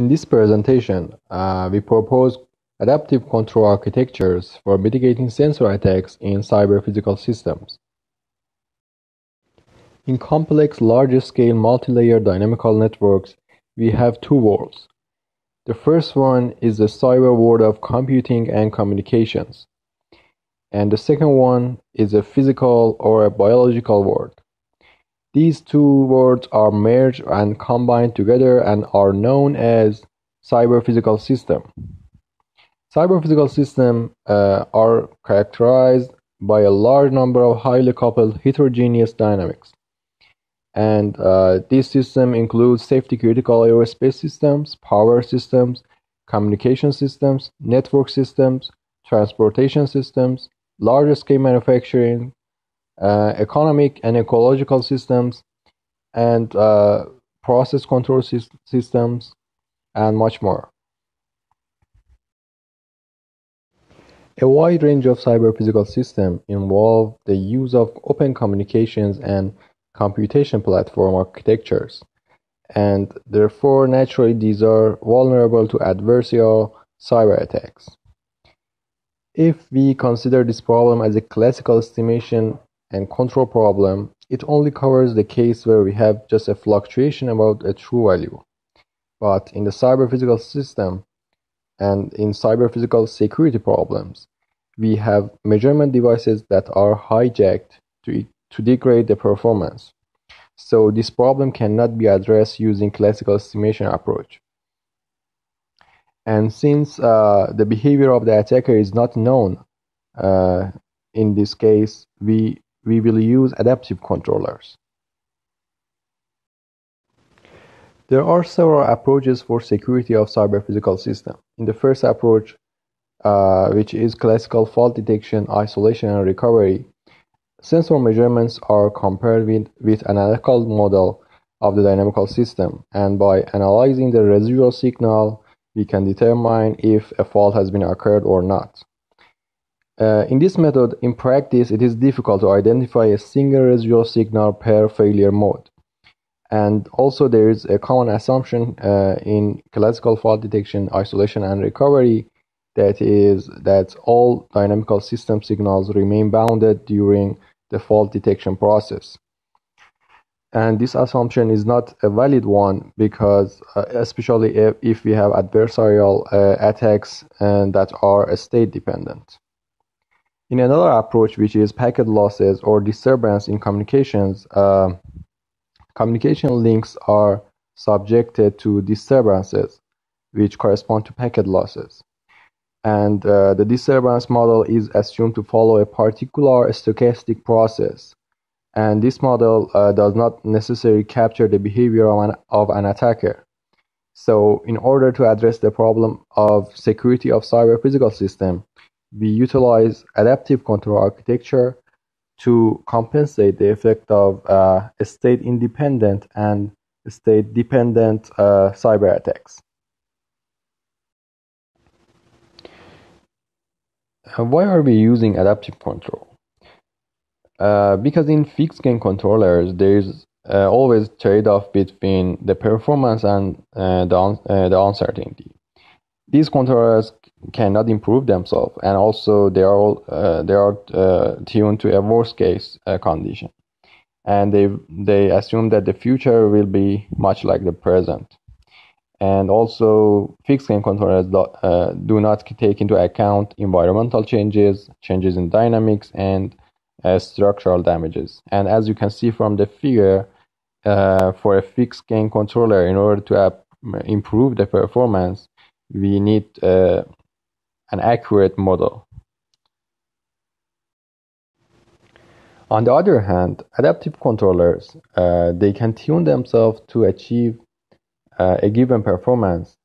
In this presentation, uh, we propose adaptive control architectures for mitigating sensor attacks in cyber-physical systems. In complex large-scale multi-layer dynamical networks, we have two worlds. The first one is the cyber world of computing and communications. And the second one is a physical or a biological world. These two words are merged and combined together and are known as cyber-physical system. Cyber-physical systems uh, are characterized by a large number of highly coupled heterogeneous dynamics. And uh, this system includes safety critical aerospace systems, power systems, communication systems, network systems, transportation systems, large scale manufacturing, economic and ecological systems, and uh, process control systems, and much more. A wide range of cyber-physical systems involve the use of open communications and computation platform architectures, and therefore naturally these are vulnerable to adversarial cyber attacks. If we consider this problem as a classical estimation and control problem, it only covers the case where we have just a fluctuation about a true value. But in the cyber-physical system and in cyber-physical security problems, we have measurement devices that are hijacked to, to degrade the performance. So this problem cannot be addressed using classical estimation approach. And since uh, the behavior of the attacker is not known uh, in this case, we we will use adaptive controllers. There are several approaches for security of cyber-physical system. In the first approach, uh, which is classical fault detection, isolation, and recovery, sensor measurements are compared with, with analytical model of the dynamical system, and by analyzing the residual signal, we can determine if a fault has been occurred or not. Uh, in this method, in practice, it is difficult to identify a single residual signal per failure mode. And also, there is a common assumption uh, in classical fault detection, isolation, and recovery that is that all dynamical system signals remain bounded during the fault detection process. And this assumption is not a valid one because, uh, especially if, if we have adversarial uh, attacks and that are state dependent. In another approach, which is packet losses or disturbance in communications, uh, communication links are subjected to disturbances, which correspond to packet losses. And uh, the disturbance model is assumed to follow a particular stochastic process. And this model uh, does not necessarily capture the behavior of an, of an attacker. So, in order to address the problem of security of cyber physical system, we utilize adaptive control architecture to compensate the effect of uh, state independent and state dependent uh, cyber attacks. Uh, why are we using adaptive control? Uh, because in fixed gain controllers, there's uh, always trade-off between the performance and uh, the, un- the uncertainty. These controllers cannot improve themselves, and also they are all, uh, they are uh, tuned to a worst case uh, condition, and they they assume that the future will be much like the present, and also fixed gain controllers do, uh, do not take into account environmental changes, changes in dynamics, and uh, structural damages. And as you can see from the figure, uh, for a fixed gain controller, in order to improve the performance, we need an accurate model. On the other hand, adaptive controllers, uh, they can tune themselves to achieve uh, a given performance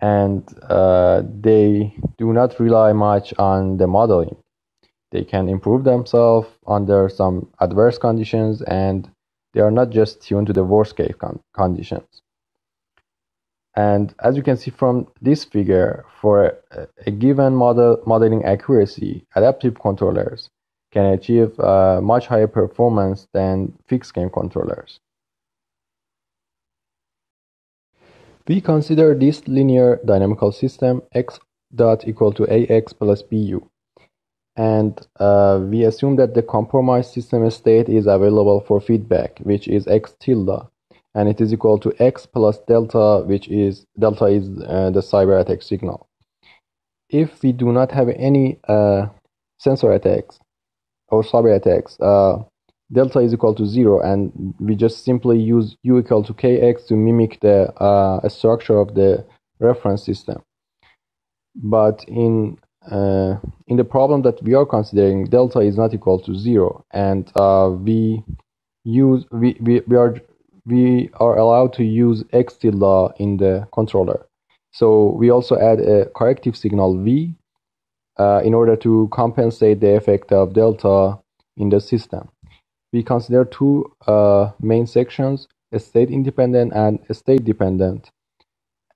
and uh, they do not rely much on the modeling. They can improve themselves under some adverse conditions and they are not just tuned to the worst case con conditions. And as you can see from this figure, for a, given model modeling accuracy, adaptive controllers can achieve uh, much higher performance than fixed gain controllers. We consider this linear dynamical system x dot equal to ax plus bu. And uh, we assume that the compromised system state is available for feedback, which is x tilde, and it is equal to x plus delta, which is delta is uh, the cyber attack signal. If we do not have any uh, sensor attacks or cyber attacks, uh, delta is equal to zero, and we just simply use u equal to kx to mimic the uh, structure of the reference system. But in uh, in the problem that we are considering, delta is not equal to zero, and uh, we use we, we, we are we are allowed to use x tilde in the controller. So we also add a corrective signal v uh, in order to compensate the effect of delta in the system. We consider two uh, main sections, state independent and state dependent,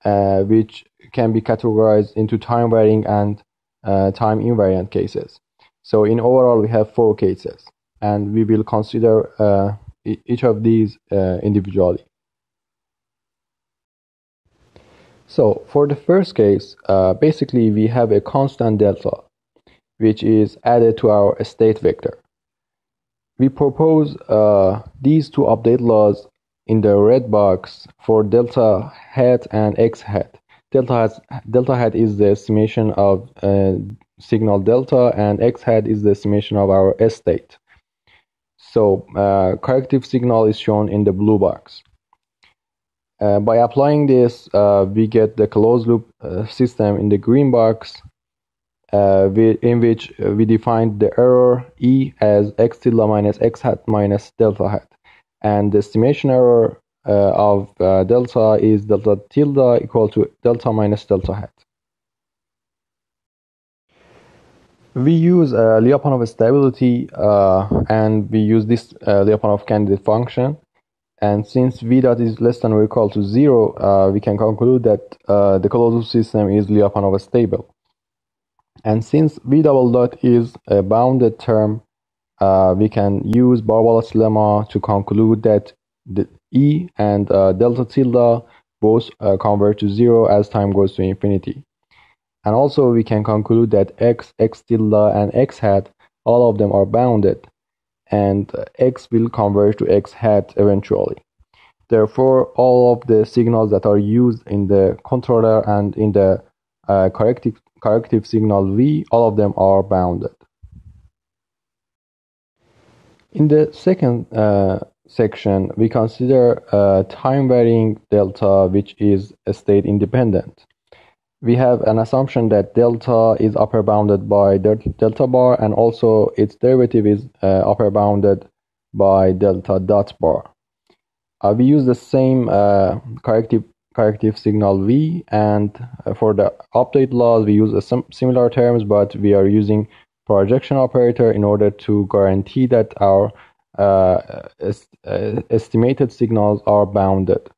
uh, which can be categorized into time varying and uh, time invariant cases. So in overall, we have four cases, and we will consider uh, each of these uh, individually. So for the first case, uh, basically we have a constant delta, which is added to our state vector. We propose uh, these two update laws in the red box for delta hat and x hat delta has delta hat is the estimation of uh, signal delta and x hat is the estimation of our state. So uh, corrective signal is shown in the blue box. Uh, by applying this, uh, we get the closed loop uh, system in the green box, uh, we, in which we define the error E as x tilde minus x hat minus delta hat. And the estimation error uh, of uh, delta is delta tilde equal to delta minus delta hat. We use uh, Lyapunov stability uh, and we use this uh, Lyapunov candidate function. And since v dot is less than or equal to zero, uh, we can conclude that uh, the closed system is Lyapunov stable. And since v double dot is a bounded term, we can use Barbalat's lemma to conclude that the E and uh, delta tilde both uh, convert to zero as time goes to infinity. And also we can conclude that x, x tilde, and x hat, all of them are bounded, and uh, x will converge to x hat eventually. Therefore, all of the signals that are used in the controller and in the uh, corrective, corrective signal V, all of them are bounded. In the second uh, section, we consider a time varying delta which is state independent. We have an assumption that delta is upper bounded by delta bar and also its derivative is uh, upper bounded by delta dot bar. Uh, we use the same uh, corrective corrective signal V and uh, for the update laws we use some similar terms but we are using projection operator in order to guarantee that our uh, uh, estimated signals are bounded.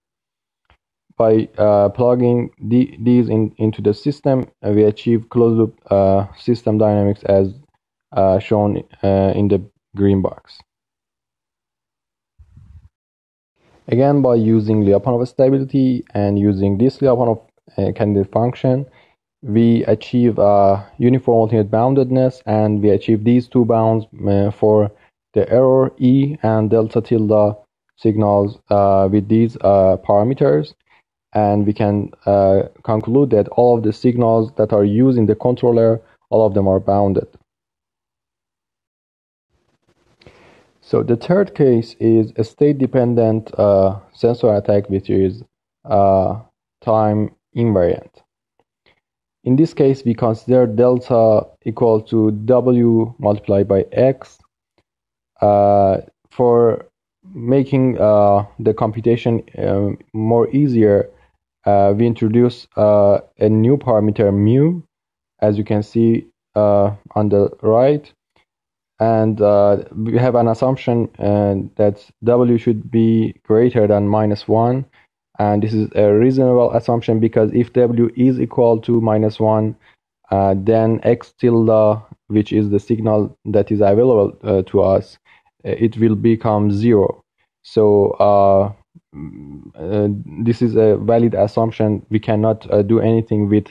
By uh, plugging the, these in, into the system, we achieve closed loop system dynamics as shown in the green box. Again, by using Lyapunov stability and using this Lyapunov uh, candidate function, we achieve uh, uniform ultimate boundedness and we achieve these two bounds uh, for the error E and delta tilde signals uh, with these uh, parameters and we can uh, conclude that all of the signals that are used in the controller, all of them are bounded. So the third case is a state-dependent uh, sensor attack which is uh, time invariant. In this case, we consider delta equal to W multiplied by X uh, for making uh, the computation um, more easier, uh, we introduce a new parameter mu, as you can see on the right and uh, we have an assumption uh, that w should be greater than minus 1 and this is a reasonable assumption because if w is equal to minus 1 uh, then x tilde which is the signal that is available to us uh, it will become zero. So uh, uh, this is a valid assumption. We cannot uh, do anything with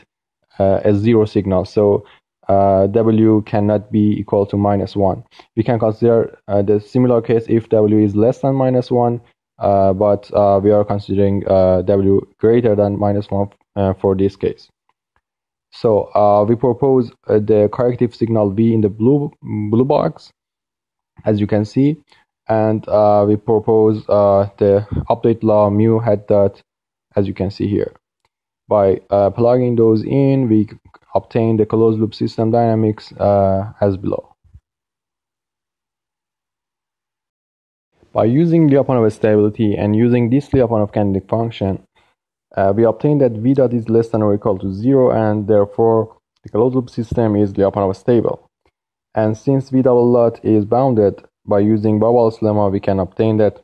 uh, a zero signal. So uh, W cannot be equal to minus one. We can consider uh, the similar case if W is less than minus one, but we are considering W greater than minus one for this case. So we propose the corrective signal V in the blue blue box, as you can see and uh, we propose uh, the update law mu hat dot as you can see here. By uh, plugging those in, we obtain the closed loop system dynamics uh, as below. By using the Lyapunov stability and using this Lyapunov candidate function, uh, we obtain that v dot is less than or equal to zero, and therefore the closed loop system is Lyapunov stable. And since v double dot is bounded, by using Barbalat's lemma, we can obtain that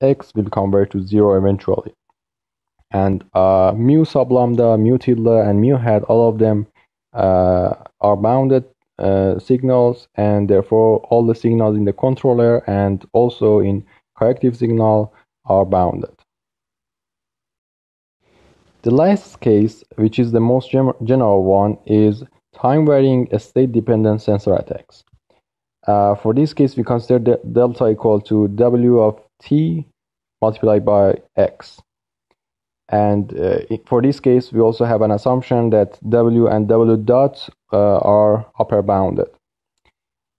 x will convert to zero eventually. And uh, mu sub lambda, mu tilde, and mu hat, all of them uh, are bounded uh, signals, and therefore all the signals in the controller and also in corrective signal are bounded. The last case, which is the most general one, is time varying state dependent sensor attacks. Uh, for this case, we consider the delta equal to w of t multiplied by x. And uh, for this case, we also have an assumption that w and w dot uh, are upper bounded.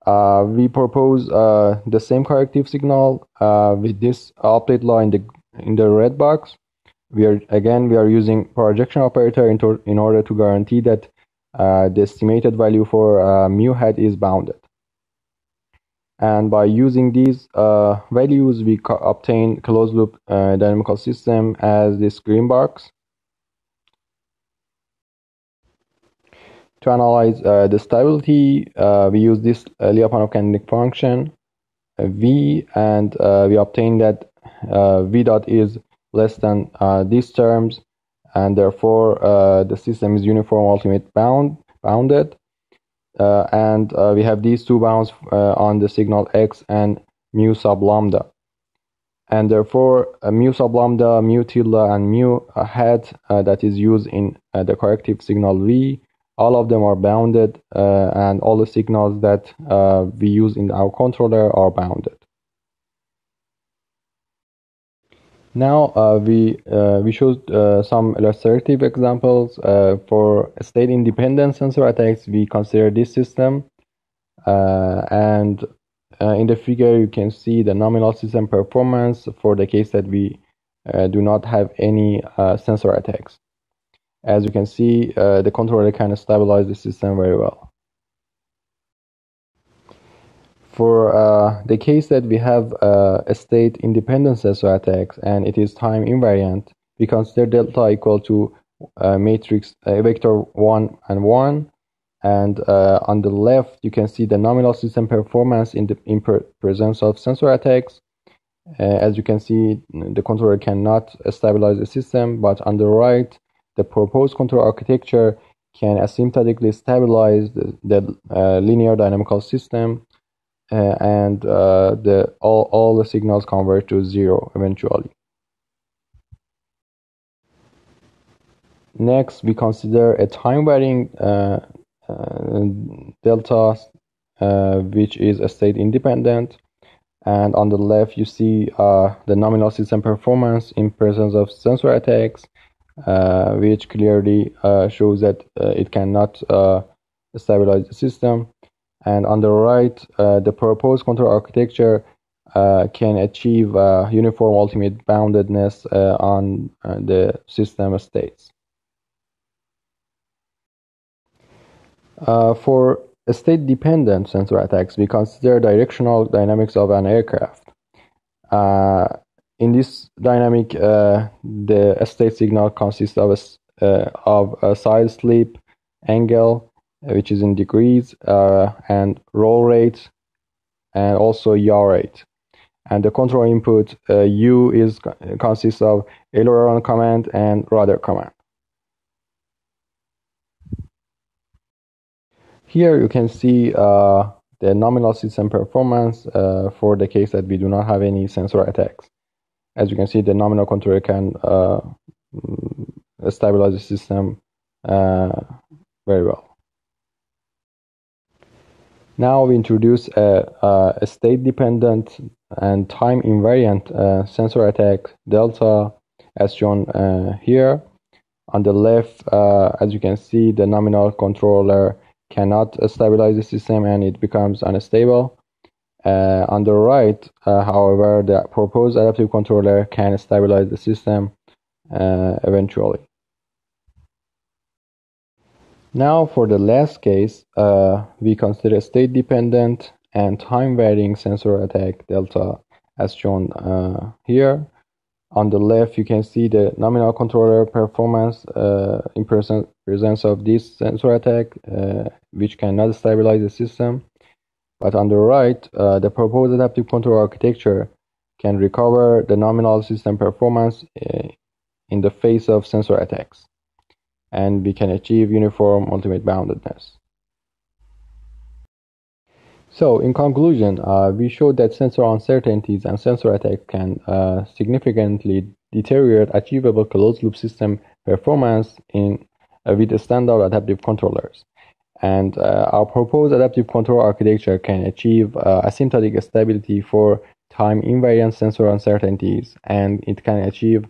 Uh, we propose uh, the same corrective signal uh, with this update law in the in the red box. We are again we are using projection operator in, in order to guarantee that the estimated value for mu hat is bounded and by using these uh, values we obtain closed loop uh, dynamical system as this green box to analyze uh, the stability. Uh, we use this uh, Lyapunov candidate function uh, v and we obtain that v dot is less than these terms and therefore the system is uniform ultimate bound bounded. uh, and uh, we have these two bounds uh, on the signal x and mu sub lambda. And therefore, mu sub lambda, mu tilde, and mu hat that is used in the corrective signal v all of them are bounded uh, and all the signals that uh, we use in our controller are bounded. Now uh, we uh, we showed uh, some illustrative examples for state independent sensor attacks. We consider this system, and in the figure you can see the nominal system performance for the case that we do not have any sensor attacks. As you can see, the controller can stabilize the system very well. For uh, the case that we have uh, a state independent sensor attacks and it is time invariant, we consider delta equal to uh, matrix uh, vector 1 and 1 and uh, on the left you can see the nominal system performance in the in presence of sensor attacks. As you can see the controller cannot stabilize the system but on the right the proposed control architecture can asymptotically stabilize the, the linear dynamical system uh, and uh, the all, all the signals converge to zero eventually. Next, we consider a time varying uh, uh, delta, uh, which is a state independent. And on the left, you see uh, the nominal system performance in presence of sensor attacks, which clearly shows that it cannot stabilize the system and on the right, uh, the proposed control architecture uh, can achieve uh, uniform ultimate boundedness uh, on uh, the system states. Uh, for state-dependent sensor attacks, we consider directional dynamics of an aircraft. in this dynamic, the state signal consists of a, of a side slip, angle, uh, which is in degrees, uh, and roll rate, and also yaw rate. And the control input uh, U is consists of aileron command and rudder command. Here you can see uh, the nominal system performance uh, for the case that we do not have any sensor attacks. as you can see, the nominal controller can uh, mm, stabilize the system uh, very well. Now we introduce a, a state-dependent and time-invariant uh, sensor attack delta as shown uh, here. On the left, uh, as you can see, the nominal controller cannot stabilize the system and it becomes unstable. Uh, on the right, uh, however, the proposed adaptive controller can stabilize the system uh, eventually. Now for the last case, uh, we consider state-dependent and time-varying sensor attack delta as shown uh, here. On the left, you can see the nominal controller performance uh, in presence of this sensor attack, uh, which cannot stabilize the system. But on the right, uh, the proposed adaptive control architecture can recover the nominal system performance uh, in the face of sensor attacks and we can achieve uniform ultimate boundedness. So, in conclusion, uh, we showed that sensor uncertainties and sensor attacks can uh, significantly deteriorate achievable closed-loop system performance in uh, with standard adaptive controllers. And uh, our proposed adaptive control architecture can achieve uh, asymptotic stability for time invariant sensor uncertainties, and it can achieve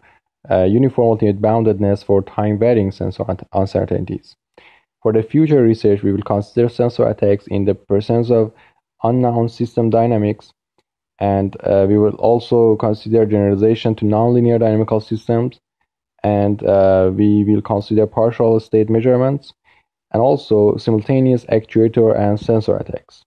uh, uniform ultimate boundedness for time-varying sensor uncertainties. For the future research, we will consider sensor attacks in the presence of unknown system dynamics, and uh, we will also consider generalization to nonlinear dynamical systems, and uh, we will consider partial state measurements, and also simultaneous actuator and sensor attacks.